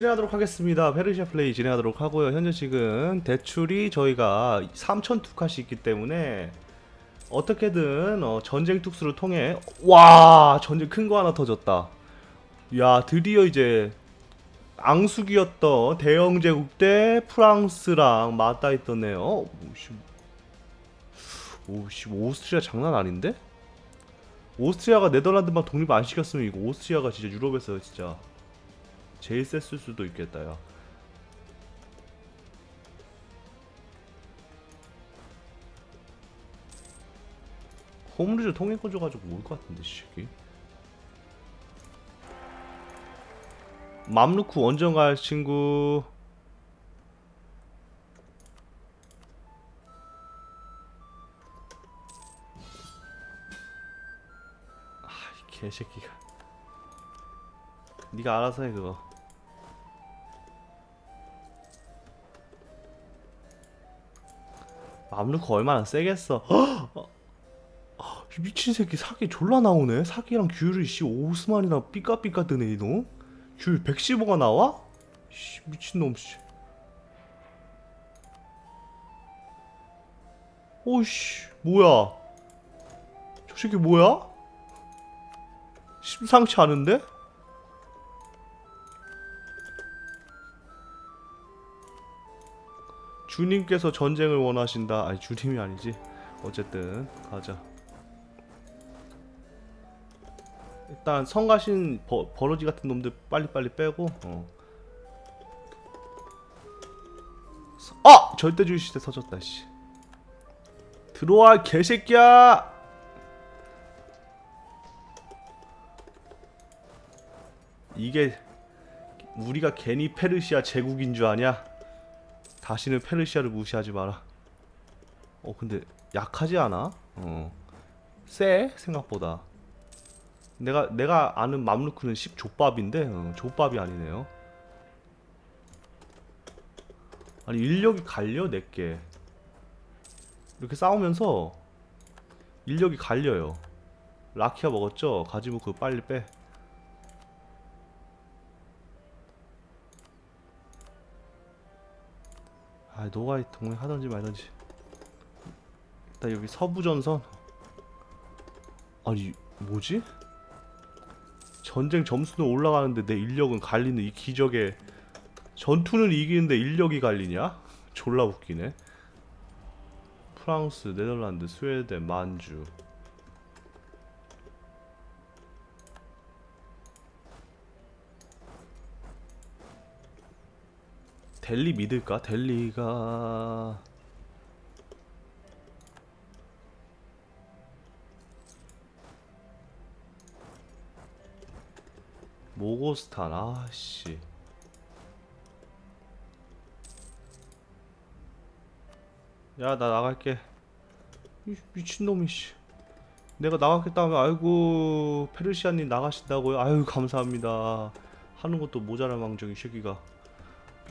진행하도록 하겠습니다. 페르시아 플레이 진행하도록 하고요. 현재 지금 대출이 저희가 3천 두캇이 있기 때문에 어떻게든 어, 전쟁 특수를 통해 와 전쟁 큰 거 하나 터졌다. 야 드디어 이제 앙숙이었던 대영 제국 대 프랑스랑 맞다이 떴네요. 오씨, 오씨 오스트리아 장난 아닌데? 오스트리아가 네덜란드만 독립 안 시켰으면 이거 오스트리아가 진짜 유럽에서 진짜 제일 셌을 수도 있겠다 야 홈리즈 통행권 줘가지고 올 것 같은데 시기 맘루크 원정 갈 친구. 아이 개새끼가. 네가 알아서 해 그거 맘루크 얼마나 세겠어 어, 이 미친 새끼 사기 졸라 나오네 사기랑 귤이 씨 오스만이랑 삐까삐까 뜨네 이놈 귤 115가 나와? 씨 미친놈 씨 오씨 뭐야 저 새끼 뭐야? 심상치 않은데? 주님께서 전쟁을 원하신다. 아니 주님이 아니지. 어쨌든 가자. 일단 성가신 버, 버러지 같은 놈들 빨리빨리 빼고 어. 아! 절대주의 시대 서졌다 씨. 들어와 개새끼야! 이게 우리가 괜히 페르시아 제국인 줄 아냐? 다시는 페르시아를 무시하지 마라. 어 근데 약하지 않아? 어. 세 생각보다. 내가 내가 아는 맘루크는 10 족밥인데 어, 족밥이 아니네요. 아니 인력이 갈려 내게. 이렇게 싸우면서 인력이 갈려요. 라키아 먹었죠? 가지고 그거 빨리 빼. 아 노가이 동행 하던지 말던지 일단 여기 서부전선 아니 뭐지? 전쟁 점수는 올라가는데 내 인력은 갈리는 이 기적에 전투는 이기는데 인력이 갈리냐? 졸라 웃기네 프랑스, 네덜란드, 스웨덴, 만주 델리 믿을까? 델리가 모고스탄 아씨. 야 나 나갈게. 이 미친놈이 씨. 내가 나가겠다 하면 아이고 페르시아님 나가신다고요? 아유 감사합니다. 하는 것도 모자랄 망정이 새끼가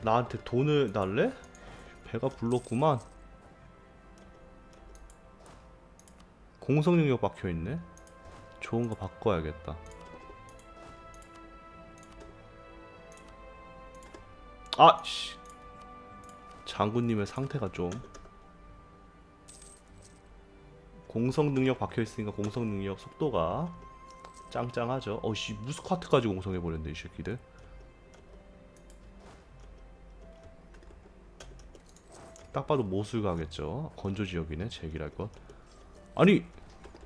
나한테 돈을 달래? 배가 불렀구만. 공성 능력 박혀 있네. 좋은 거 바꿔야겠다. 아, 씨. 장군님의 상태가 좀 공성 능력 박혀 있으니까 공성 능력 속도가 짱짱하죠. 어씨 무스쿼트까지 공성해 버렸네 이 새끼들. 딱 봐도 모술가겠죠. 건조 지역이네. 제기랄 것. 아니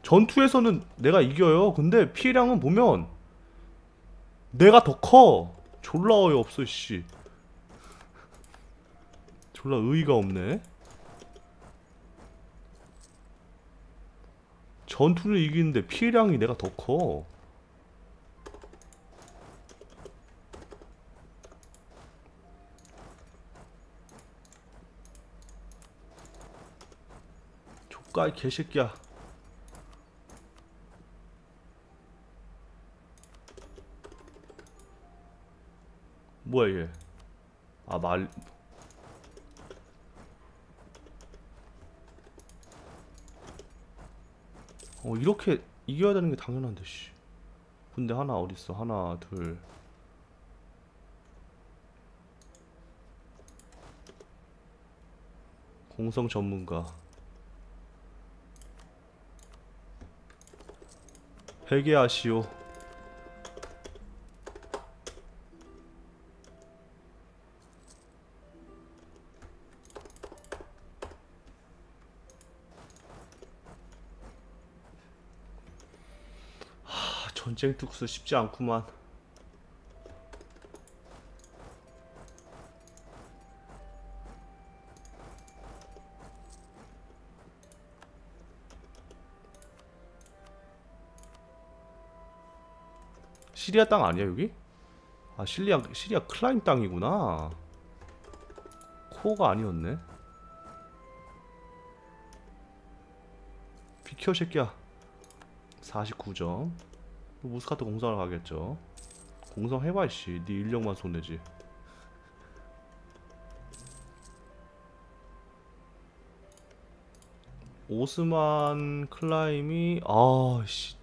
전투에서는 내가 이겨요. 근데 피해량은 보면 내가 더 커. 졸라 어이 없어 씨. 졸라 의의가 없네. 전투를 이기는데 피해량이 내가 더 커. 까이 개새끼야. 뭐야 얘아 말... 어 이렇게 이겨야 되는 게 당연한데 씨. 군대 하나 어딨어? 하나 둘. 공성 전문가. 회개하시오. 하, 전쟁 특수 쉽지 않구만 시리아 땅 아니야 여기? 아 시리아 시리아 클라임 땅이구나. 코어가 아니었네. 비켜 새끼야. 49점. 무스카트 공성을 가겠죠. 공성 해봐 씨. 네 인력만 손대지. 오스만 클라임이 아씨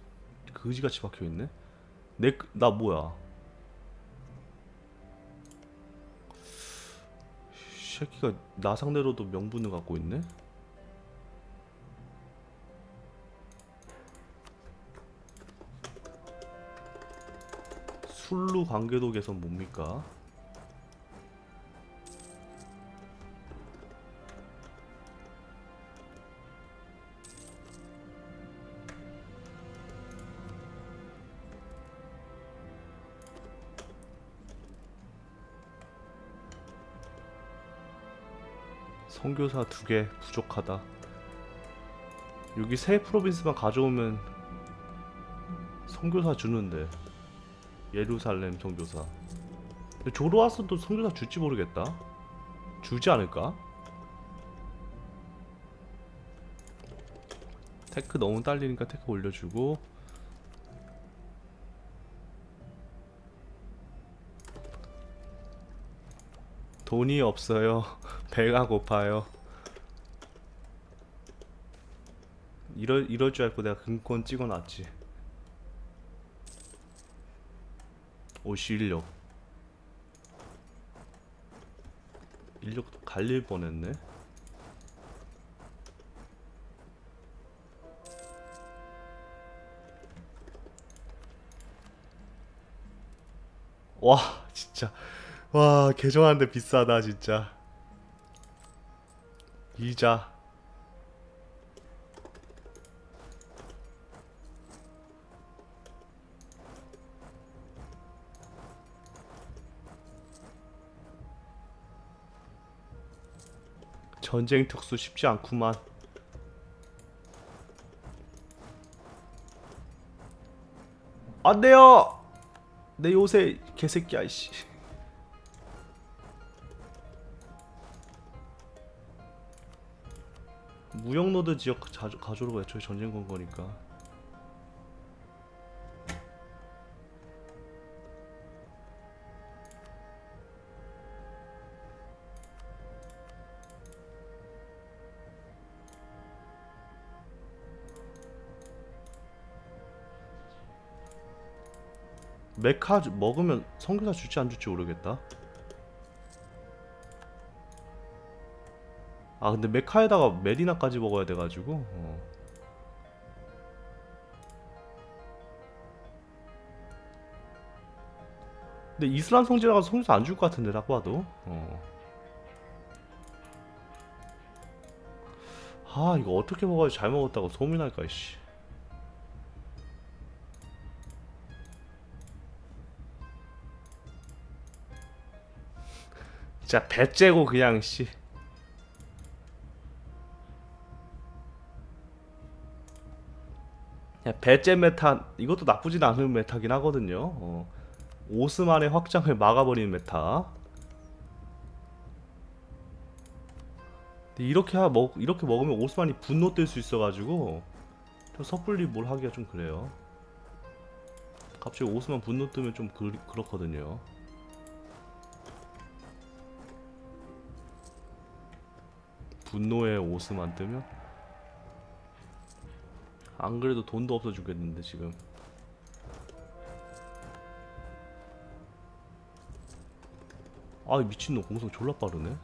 그지같이 박혀 있네. 내 나 뭐야? 이 새끼가 나 상대로도 명분을 갖고 있네. 술루 관계도 개선 뭡니까? 선교사 두 개 부족하다. 여기 세 province만 가져오면 선교사 주는데 예루살렘 선교사. 조로아스터도 선교사 줄지 모르겠다. 주지 않을까? tech 너무 딸리니까 tech 올려주고 돈이 없어요. 배가 고파요. 이럴 이럴 줄 알고 내가 금권 찍어놨지. 오 실력. 인력 갈릴 뻔했네. 와 진짜 와 개정하는데 비싸다 진짜. 이자. 전쟁 특수 쉽지 않구만. 안돼요! 내 요새 개새끼야 이씨 무역노드 지역 자주 가져오고 애초에 전쟁 건 거니까. 메카 주- 먹으면 성교사 줄지 안 줄지 모르겠다 아 근데 메카에다가 메리나까지 먹어야 돼가지고 어. 근데 이슬람 성지라가 성지사 안줄 것 같은데 딱 봐도 어. 아 이거 어떻게 먹어야 잘 먹었다고 소문날까 씨 진짜 배 째고 그냥 씨 배째 meta 이것도 나쁘진 않은 meta긴 하거든요. 어. 오스만의 확장을 막아버리는 meta. 이렇게 하, 먹 이렇게 먹으면 오스만이 분노 뜰 수 있어가지고 좀 섣불리 뭘 하기가 좀 그래요. 갑자기 오스만 분노 뜨면 좀 그, 그렇거든요. 분노의 오스만 뜨면 안 그래도 돈도 없어 죽겠는데 지금. 아 미친놈 공성 졸라 빠르네.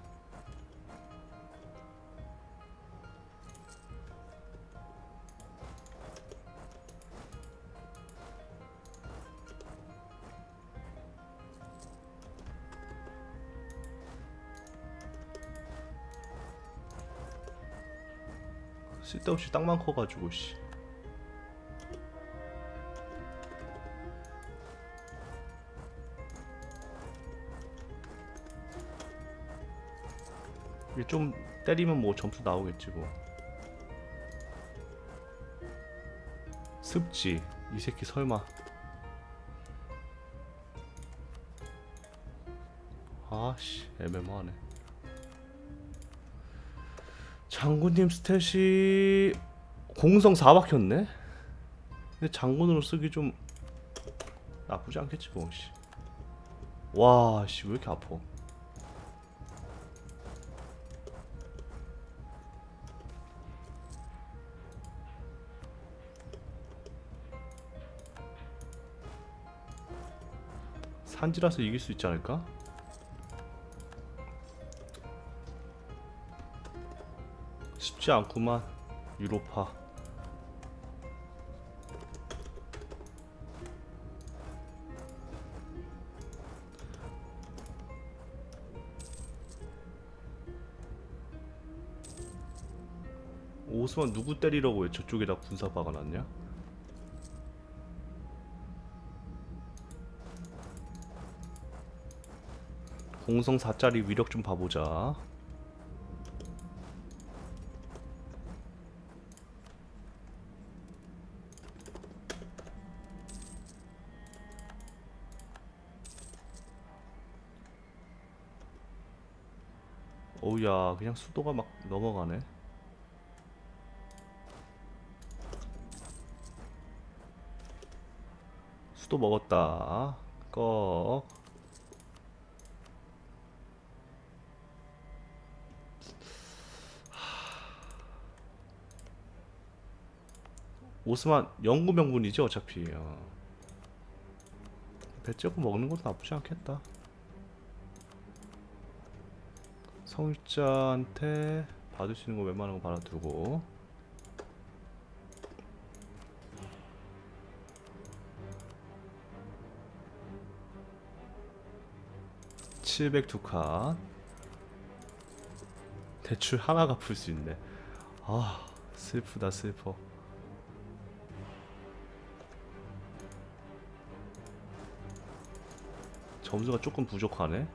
쓸데없이 땅만 커가지고 씨. 좀 때리면 뭐 점수 나오겠지 뭐. 습지 이 새끼 설마. 아씨 애매모하네. 장군님 스탯이 공성 4 박혔네. 근데 장군으로 쓰기 좀 나쁘지 않겠지 뭐. 씨. 와, 씨 왜 이렇게 아파? 산지라서 이길 수 있지 않을까? 쉽지 않구만 유로파 오스만 누구 때리려고 왜 저쪽에다 군사 박아놨냐? 공성 4짜리 위력 좀 봐보자. 어우야 그냥 수도가 막 넘어가네. 수도 먹었다. 꺽 오스만 영구 명분이죠 어차피. 어. 배 째고 먹는 것도 나쁘지 않겠다. 성일자한테 받을 수 있는 거 웬만한 거 받아두고. (700 칸) 대출 하나 갚을 수 있네. 아 슬프다 슬퍼 점수가 조금 부족하네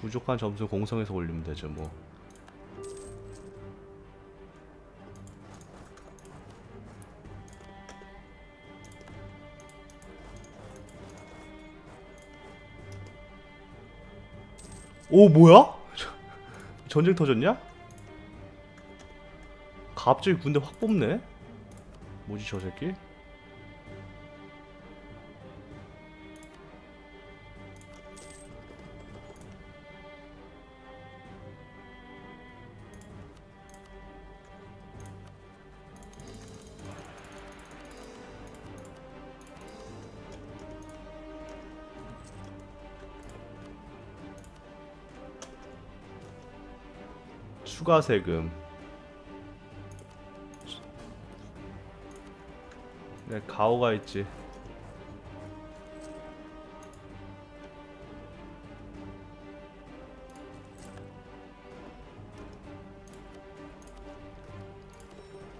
부족한 점수 공성에서 올리면 되죠 뭐 오 뭐야? 전쟁 터졌냐? 갑자기 군대 확 뽑네? 뭐지 저 새끼? 추가 세금. 네 가오가 있지.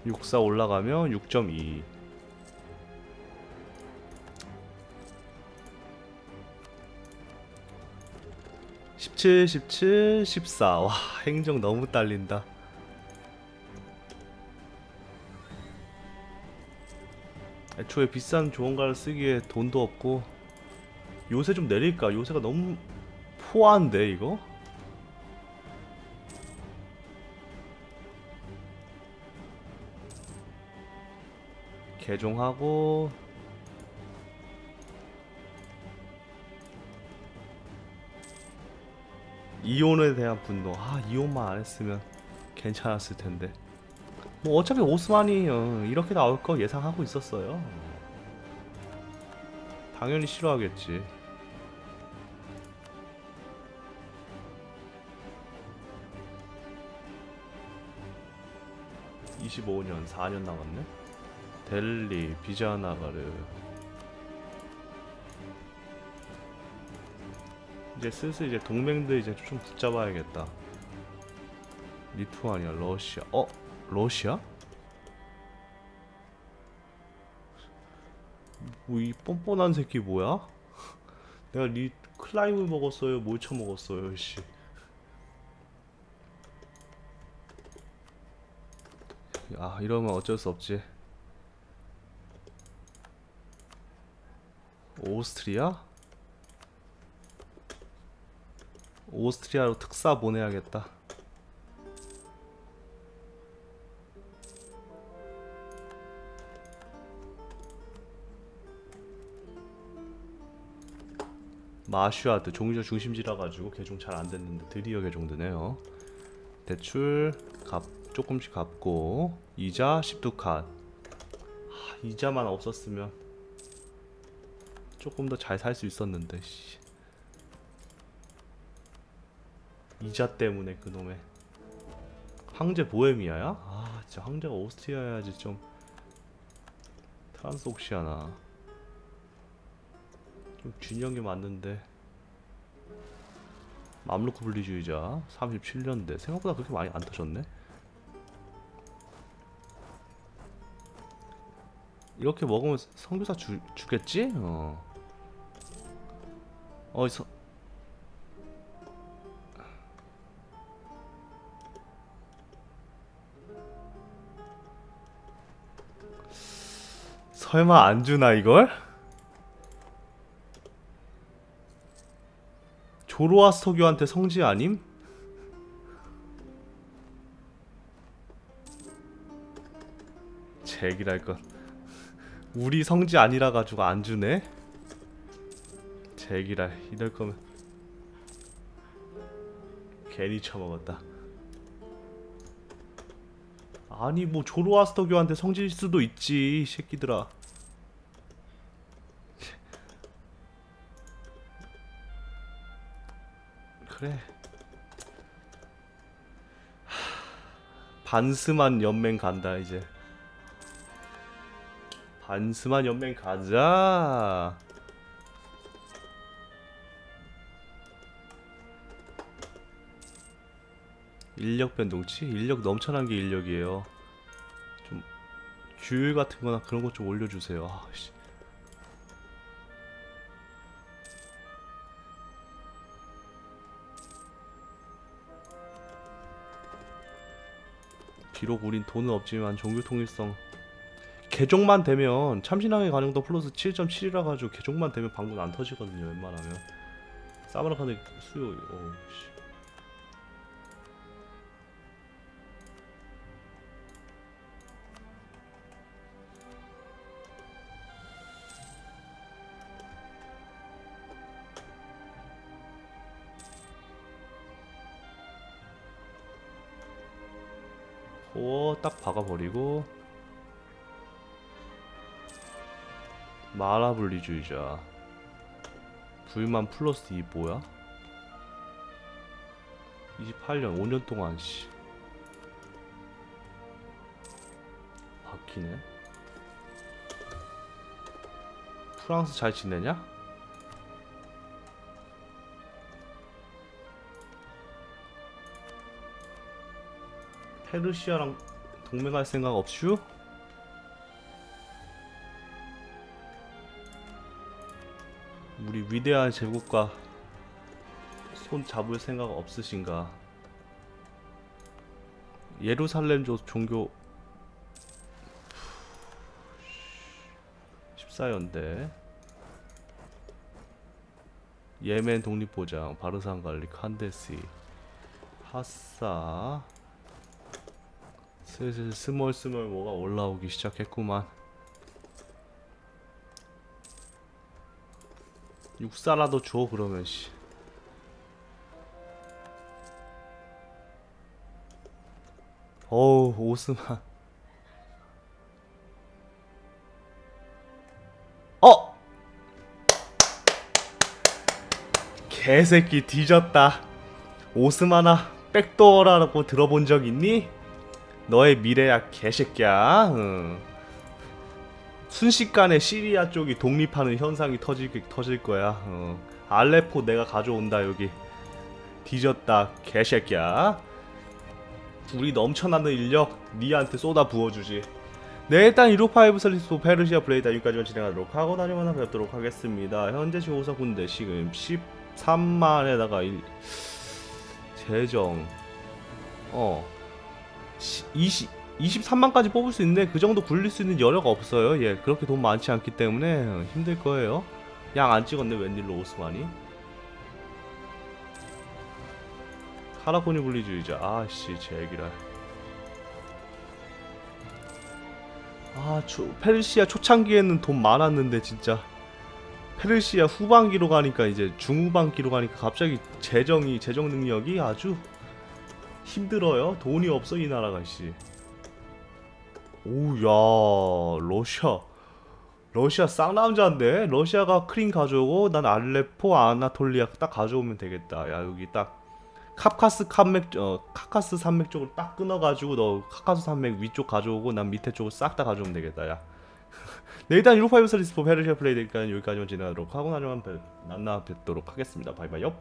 육사 올라가면 6.2 17, 17, 14. 와, 행정 너무 딸린다. 애초에 비싼 조언가를 쓰기에 돈도 없고 요새 좀 내릴까? 요새가 너무 포화인데 이거? 개종하고 이온에 대한 분노. 아 이온만 안 했으면 괜찮았을 텐데. 뭐 어차피 오스만이 어, 이렇게 나올 거 예상하고 있었어요. 당연히 싫어하겠지. (25년) (4년) 남았네 델리 비자나가르 이제 슬슬 이제 동맹들 이제 좀 붙잡아야겠다. 리투아니아, 러시아. 어? 러시아? 뭐 이 뻔뻔한 새끼 뭐야? 내가 리 클라이브 먹었어요? 뭘 쳐먹었어요? 씨. 아 이러면 어쩔 수 없지 오스트리아? 오스트리아로 특사 보내야겠다 마슈아드 종이조 중심지라 가지고 개종 잘 안 됐는데 드디어 개종되네요. 대출 갚 조금씩 갚고 이자 10두칸. 하, 이자만 없었으면 조금 더 잘 살 수 있었는데 씨. 이자 때문에 그놈의 황제 보헤미아야? 아 진짜 황제가 오스트리아야지 좀 트란스옥시아나 좀 균형이 맞는데 맘루크 분리주의자 37년대 생각보다 그렇게 많이 안 터졌네 이렇게 먹으면 성교사 주, 주겠지? 어. 어, 서... 설마 안 주나 이걸? 조로아스터교한테 성지 아님? 제기랄 것. 우리 성지 아니라 가지고 안 주네. 제기랄 이럴 거면 괜히 처먹었다. 아니 뭐 조로아스터교한테 성지일 수도 있지 이 새끼들아. 그래. 반스만 연맹 간다 이제. 반스만 연맹 가자. 인력 변동치? 인력 넘쳐난 게 인력이에요. 좀 규율 같은 거나 그런 것 좀 올려주세요. 아, 씨. 비록 우린 돈은 없지만 종교 통일성 개종만 되면 참신하게 가능도 플러스 7.7이라 가지고 개종만 되면 방문 안 터지거든요 웬만하면 사마르칸의 수요 어, 씨. 딱 박아버리고 마라블리주의자 불만 플러스 2 뭐야? 28년 5년 동안 씨 바뀌네 프랑스 잘 지내냐? 페르시아랑 동맹할 생각 없슈? 우리 위대한 제국과 손 잡을 생각 없으신가? 예루살렘 조 종교 14연대 예멘 독립보장 바르산 관리 칸데시 하사 슬슬 스멀스멀 뭐가 올라오기 시작했구만 육사라도 줘 그러면 씨 어우 오스만 어! 개새끼 뒤졌다 오스만아 백도어라고 들어본 적 있니? 너의 미래야 개새끼야. 응. 순식간에 시리아 쪽이 독립하는 현상이 터질, 터질 거야. 어. 알레포 내가 가져온다 여기. 뒤졌다 개새끼야. 우리 넘쳐나는 인력 니한테 쏟아 부어주지. 네 일단 유로파 유니버설리스 페르시아 플레이도 여기까지만 진행하도록 하고 다음에 뵙도록 하겠습니다. 현재 지호사 군대 지금 13만에다가 일... 재정. 어. 시- 20 23만까지 뽑을 수 있는데 그 정도 굴릴 수 있는 여력 없어요. 예 그렇게 돈 많지 않기 때문에 힘들 거예요. 양 안 찍었네 웬일로 오스만이. 카라코니 분리주의자. 아씨 제기랄 아 초, 페르시아 초창기에는 돈 많았는데 진짜. 페르시아 후반기로 가니까 이제 중후반기로 가니까 갑자기 재정이 재정 능력이 아주 힘들어요? 돈이 없어 이 나라가 씨. 오야 러시아. 러시아 쌍남자인데? 러시아가 크림 가져오고 난 알레포 아나톨리아 딱 가져오면 되겠다. 야 여기 딱 캅카스 산맥 어 캅카스 산맥 쪽으로 딱 끊어가지고 너 캅카스 산맥 위쪽 가져오고 난 밑에 쪽을 싹 다 가져오면 되겠다 야. 네 일단 155 서리스 포 페르시아 플레이 되니까 여기까지만 진행하도록 하고 나중에 만나 뵙도록 하겠습니다. 바이바이 요